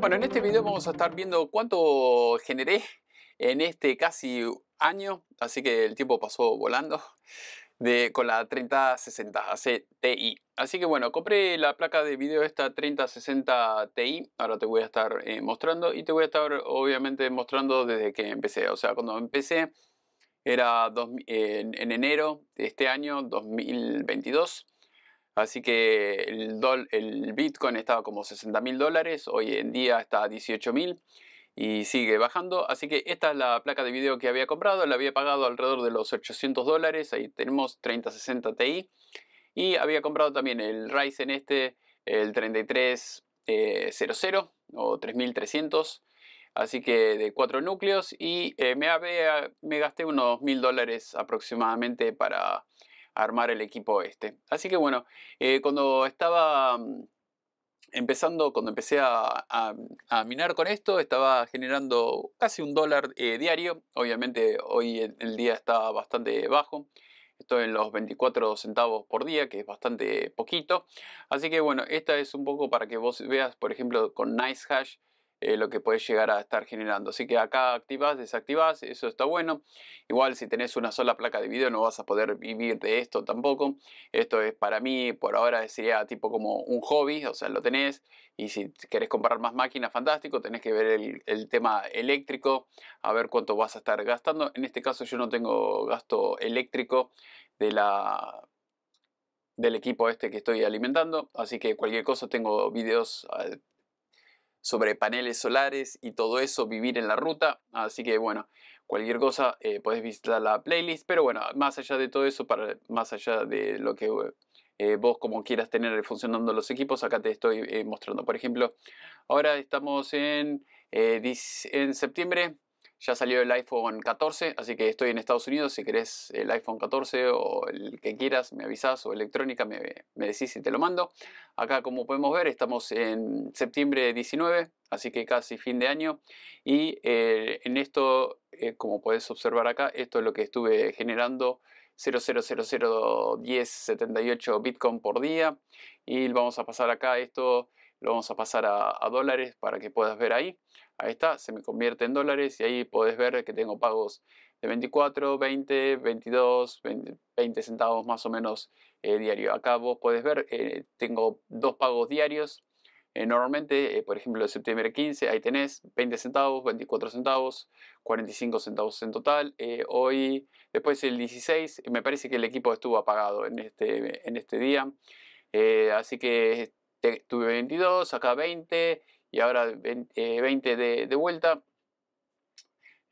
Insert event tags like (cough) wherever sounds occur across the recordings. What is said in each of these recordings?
Bueno, en este video vamos a estar viendo cuánto generé en este casi año, así que el tiempo pasó volando, de, con la 3060 AC Ti. Así que bueno, compré la placa de video esta 3060 Ti, ahora te voy a estar eh, mostrando y te voy a estar obviamente mostrando desde que empecé, o sea, cuando empecé era en, en enero de este año, 2022. Así que el, el Bitcoin estaba como 60 mil dólares, hoy en día está a 18 mil y sigue bajando. Así que esta es la placa de video que había comprado, la había pagado alrededor de los 800 dólares, ahí tenemos 3060 Ti. Y había comprado también el Ryzen este, el 3300 eh, o 3300 así que de cuatro núcleos y eh, me, me gasté unos mil dólares aproximadamente para armar el equipo este. Así que bueno, eh, cuando estaba mm, empezando, cuando empecé a, minar con esto, estaba generando casi un dólar eh, diario. Obviamente hoy el, día está bastante bajo. Estoy en los 24 centavos por día, que es bastante poquito. Así que bueno, esta es un poco para que vos veas, por ejemplo, con NiceHash, eh, lo que puedes llegar a estar generando. Así que acá activas, desactivas, eso está bueno. Igual si tenés una sola placa de video no vas a poder vivir de esto tampoco. Esto es para mí, por ahora sería tipo como un hobby, o sea, lo tenés. Y si querés comprar más máquinas, fantástico, tenés que ver el, el tema eléctrico, a ver cuánto vas a estar gastando. En este caso yo no tengo gasto eléctrico de la del equipo este que estoy alimentando, así que cualquier cosa tengo videos eh, sobre paneles solares y todo eso, vivir en la ruta. Así que bueno, cualquier cosa eh, puedes visitar la playlist. Pero bueno, más allá de todo eso, para, más allá de lo que eh, vos como quieras tener funcionando los equipos, acá te estoy eh, mostrando. Por ejemplo, ahora estamos en, en septiembre ya salió el iPhone 14, así que estoy en Estados Unidos. Si querés el iPhone 14 o el que quieras, me avisas o electrónica, me, decís y te lo mando. Acá, como podemos ver, estamos en septiembre 19, así que casi fin de año. Y eh, en esto, eh, como puedes observar acá, esto es lo que estuve generando. 0,0001078 Bitcoin por día. Y vamos a pasar acá esto lo vamos a pasar a, dólares para que puedas ver ahí. Ahí está, se me convierte en dólares y ahí puedes ver que tengo pagos de 24, 20, 22, 20, centavos más o menos eh, diario. Acá vos puedes ver, eh, tengo dos pagos diarios. Eh, normalmente, por ejemplo, de septiembre 15, ahí tenés 20 centavos, 24 centavos, 45 centavos en total. hoy, después el 16, me parece que el equipo estuvo apagado en este, en este día. así que tuve 22, acá 20 y ahora 20, eh, de, vuelta.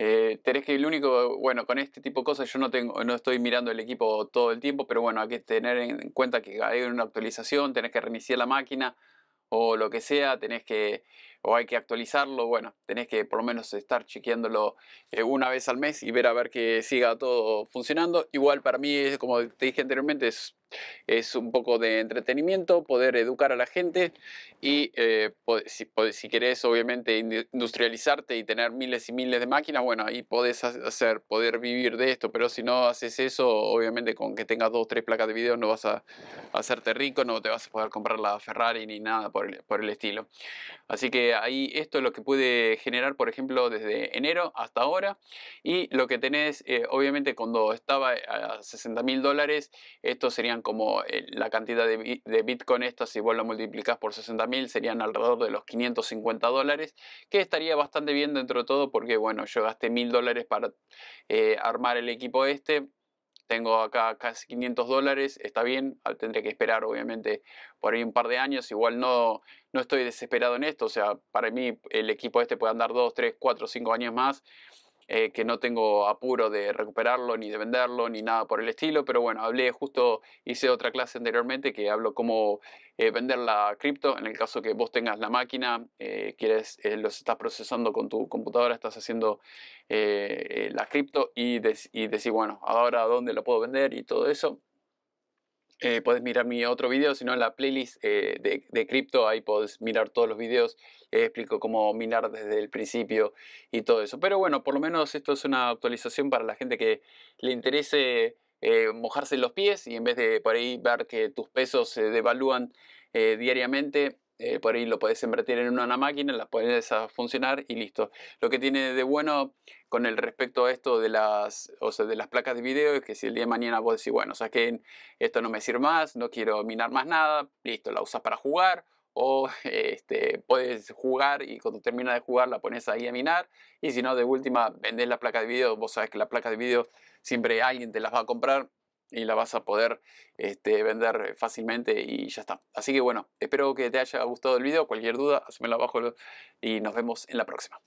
Eh, tenés que el único, bueno, con este tipo de cosas yo no tengo, no estoy mirando el equipo todo el tiempo, pero bueno, hay que tener en cuenta que hay una actualización, tenés que reiniciar la máquina o lo que sea, tenés que, o hay que actualizarlo, bueno, tenés que por lo menos estar chequeándolo eh, una vez al mes y ver a ver que siga todo funcionando. Igual para mí, como te dije anteriormente, es es un poco de entretenimiento, poder educar a la gente y eh, si, si, querés obviamente industrializarte y tener miles y miles de máquinas, bueno, ahí podés hacer, poder vivir de esto, pero si no haces eso, obviamente con que tengas dos tres placas de video no vas a, hacerte rico, no te vas a poder comprar la Ferrari ni nada por el, por el estilo. Así que ahí esto es lo que pude generar, por ejemplo, desde enero hasta ahora y lo que tenés, eh, obviamente cuando estaba a 60 mil dólares, estos serían como eh, la cantidad de, de Bitcoin esto, si vos lo multiplicás por 60.000, serían alrededor de los 550 dólares, que estaría bastante bien dentro de todo porque, bueno, yo gasté 1.000 dólares para eh, armar el equipo este, tengo acá casi 500 dólares, está bien, tendré que esperar obviamente por ahí un par de años, igual no, no estoy desesperado en esto, o sea, para mí el equipo este puede andar 2, 3, 4, 5 años más, eh, que no tengo apuro de recuperarlo, ni de venderlo, ni nada por el estilo, pero bueno, hablé justo, hice otra clase anteriormente que hablo cómo eh, vender la cripto, en el caso que vos tengas la máquina, eh, quieres, los estás procesando con tu computadora, estás haciendo la cripto y, y decir, bueno, ahora dónde lo puedo vender y todo eso. Eh, puedes mirar mi otro video, si no en la playlist eh, de, cripto, ahí puedes mirar todos los videos, explico cómo minar desde el principio y todo eso. Pero bueno, por lo menos esto es una actualización para la gente que le interese eh, mojarse los pies y en vez de por ahí ver que tus pesos se devalúan diariamente, eh, por ahí lo podés invertir en una máquina, la podés a funcionar y listo. Lo que tiene de bueno con el respecto a esto de las, o de las placas de video es que si el día de mañana vos decís, bueno, saquen, esto no me sirve más, no quiero minar más nada, listo, la usas para jugar o (laughs) este, puedes jugar y cuando termina de jugar la pones ahí a minar y si no de última vendés la placa de video, vos sabes que la placa de video siempre alguien te las va a comprar y la vas a poder este, vender fácilmente y ya está. Así que bueno, espero que te haya gustado el video, cualquier duda, házmelo abajo y nos vemos en la próxima.